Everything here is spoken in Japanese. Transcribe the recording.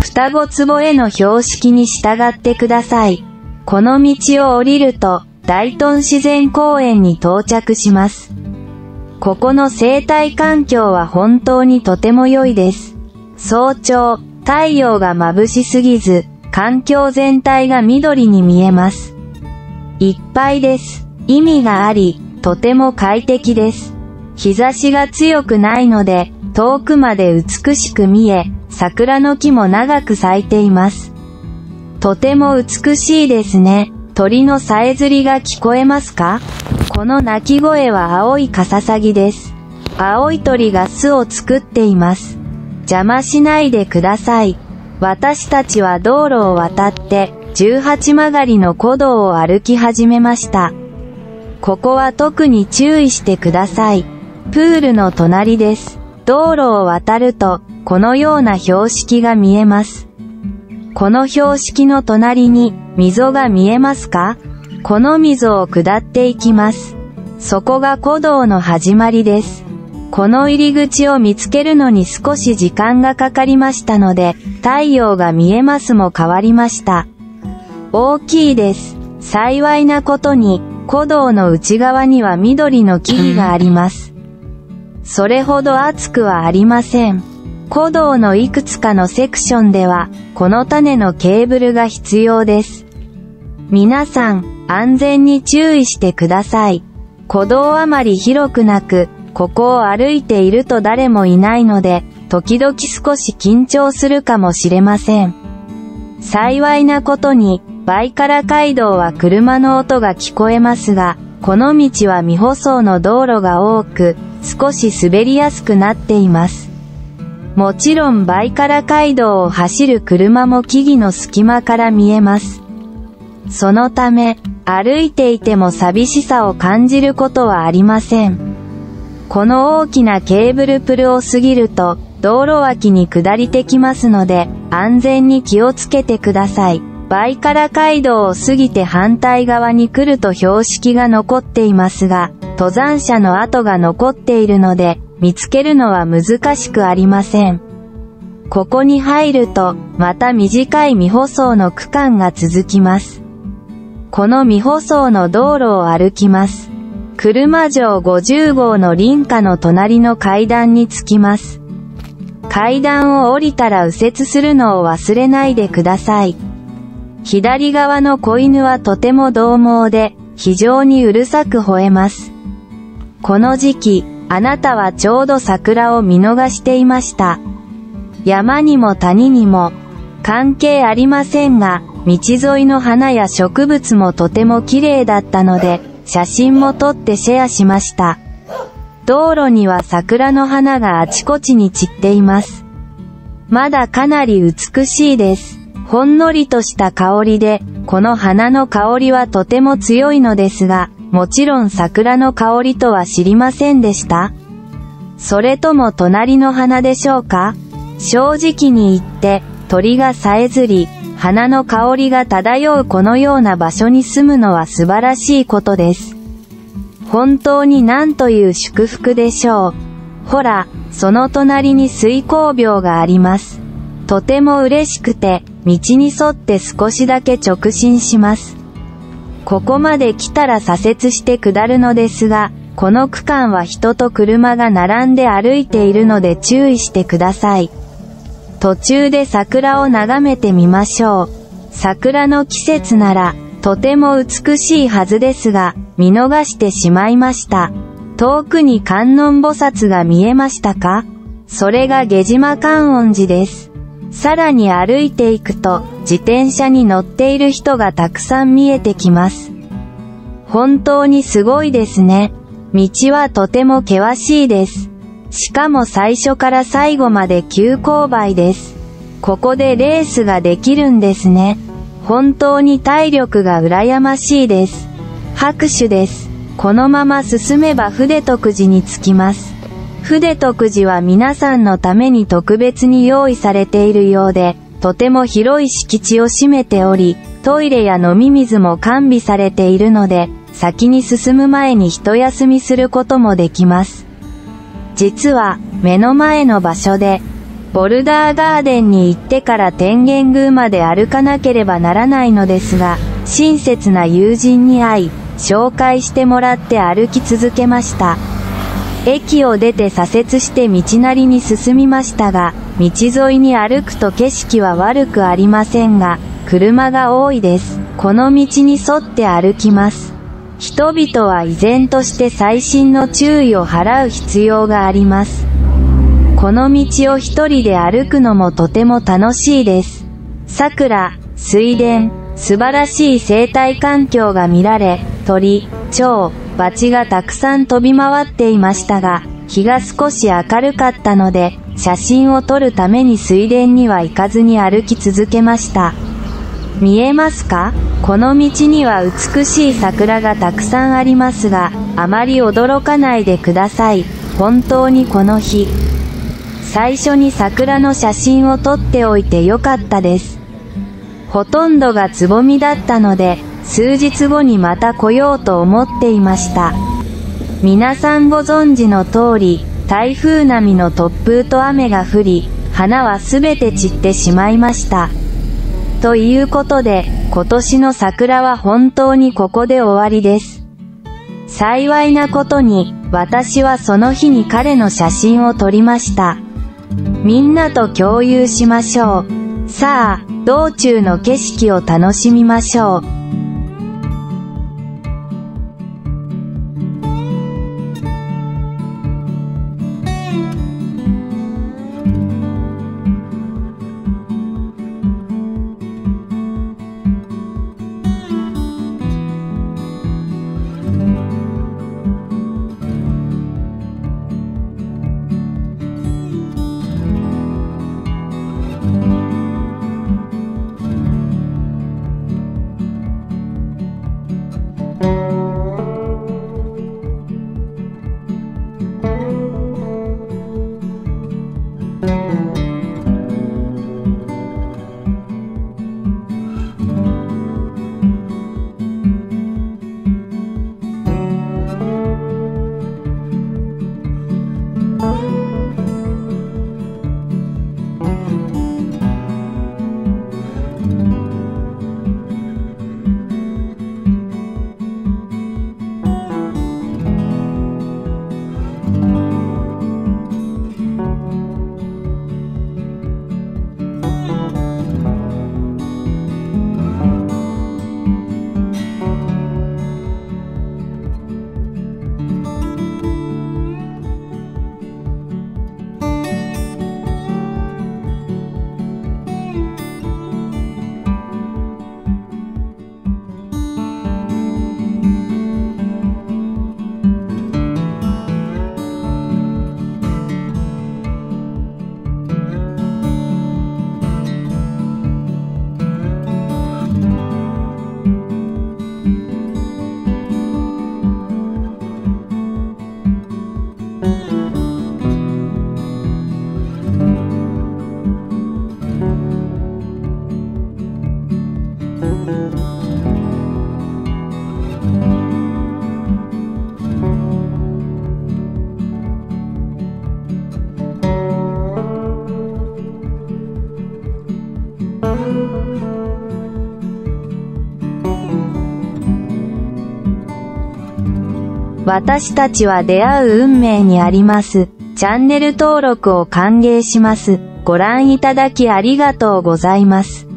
双子壺への標識に従ってください。この道を降りると、大東自然公園に到着します。ここの生態環境は本当にとても良いです。早朝、太陽が眩しすぎず、環境全体が緑に見えます。いっぱいです。意味があり、とても快適です。日差しが強くないので、遠くまで美しく見え、桜の木も長く咲いています。とても美しいですね。鳥のさえずりが聞こえますか？この鳴き声は青いカササギです。青い鳥が巣を作っています。邪魔しないでください。私たちは道路を渡って、18曲がりの古道を歩き始めました。ここは特に注意してください。プールの隣です。道路を渡ると、このような標識が見えます。この標識の隣に、溝が見えますか？この溝を下っていきます。そこが古道の始まりです。この入り口を見つけるのに少し時間がかかりましたので、太陽が見えますも変わりました。大きいです。幸いなことに、古道の内側には緑の木々があります。それほど暑くはありません。古道のいくつかのセクションでは、この種のケーブルが必要です。皆さん、安全に注意してください。古道あまり広くなく、ここを歩いていると誰もいないので、時々少し緊張するかもしれません。幸いなことに、バイカラ街道は車の音が聞こえますが、この道は未舗装の道路が多く、少し滑りやすくなっています。もちろんバイカラ街道を走る車も木々の隙間から見えます。そのため、歩いていても寂しさを感じることはありません。この大きなケーブルプルを過ぎると、道路脇に下りてきますので、安全に気をつけてください。バイカラ街道を過ぎて反対側に来ると標識が残っていますが、登山者の跡が残っているので、見つけるのは難しくありません。ここに入ると、また短い未舗装の区間が続きます。この未舗装の道路を歩きます。車城50号の林家の隣の階段に着きます。階段を降りたら右折するのを忘れないでください。左側の子犬はとても獰猛で、非常にうるさく吠えます。この時期、あなたはちょうど桜を見逃していました。山にも谷にも、関係ありませんが、道沿いの花や植物もとても綺麗だったので、写真も撮ってシェアしました。道路には桜の花があちこちに散っています。まだかなり美しいです。ほんのりとした香りで、この花の香りはとても強いのですが、もちろん桜の香りとは知りませんでしたそれとも隣の花でしょうか？正直に言って、鳥がさえずり、花の香りが漂うこのような場所に住むのは素晴らしいことです。本当に何という祝福でしょう？ほら、その隣に水耕病があります。とても嬉しくて、道に沿って少しだけ直進します。ここまで来たら左折して下るのですが、この区間は人と車が並んで歩いているので注意してください。途中で桜を眺めてみましょう。桜の季節なら、とても美しいはずですが、見逃してしまいました。遠くに観音菩薩が見えましたか？それが下島観音寺です。さらに歩いていくと、自転車に乗っている人がたくさん見えてきます。本当にすごいですね。道はとても険しいです。しかも最初から最後まで急勾配です。ここでレースができるんですね。本当に体力が羨ましいです。拍手です。このまま進めば筆徳寺に着きます。筆徳寺は皆さんのために特別に用意されているようで、とても広い敷地を占めており、トイレや飲み水も完備されているので、先に進む前に一休みすることもできます。実は、目の前の場所で、ボルダーガーデンに行ってから天元宮まで歩かなければならないのですが、親切な友人に会い、紹介してもらって歩き続けました。駅を出て左折して道なりに進みましたが、道沿いに歩くと景色は悪くありませんが、車が多いです。この道に沿って歩きます。人々は依然として細心の注意を払う必要があります。この道を一人で歩くのもとても楽しいです。桜、水田、素晴らしい生態環境が見られ、鳥、蝶、バチがたくさん飛び回っていましたが、日が少し明るかったので、写真を撮るために水田には行かずに歩き続けました。見えますか？この道には美しい桜がたくさんありますが、あまり驚かないでください。本当にこの日。最初に桜の写真を撮っておいてよかったです。ほとんどがつぼみだったので、数日後にまた来ようと思っていました。皆さんご存知の通り、台風並みの突風と雨が降り、花はすべて散ってしまいました。ということで、今年の桜は本当にここで終わりです。幸いなことに、私はその日に彼の写真を撮りました。みんなと共有しましょう。さあ、道中の景色を楽しみましょう。私たちは出会う運命にあります。チャンネル登録を歓迎します。ご覧いただきありがとうございます。